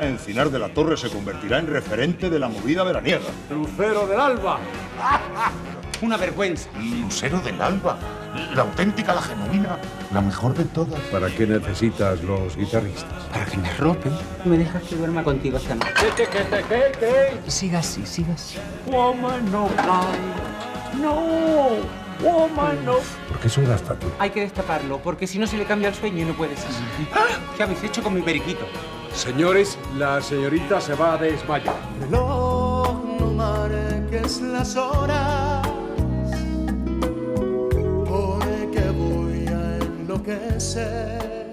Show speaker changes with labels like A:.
A: Encinar de la Torre se convertirá en referente de la movida veraniega.
B: Lucero del Alba.
C: Una vergüenza.
D: Lucero del Alba. La auténtica, la genuina, la mejor de todas.
B: ¿Para qué necesitas los guitarristas?
C: Para que me ropen.
E: ¿Me dejas que duerma contigo esta noche?
B: ¿Qué, qué, qué, qué?
E: Siga así, siga así.
B: Woman no. No. Woman no. ¿Por qué sudas tanto?
E: Hay que destaparlo, porque si no se le cambia el sueño y no puede salir. ¿Qué habéis hecho con mi periquito?
B: Señores, la señorita se va a desmayar.
F: Reloj, no marques las horas, porque voy a enloquecer.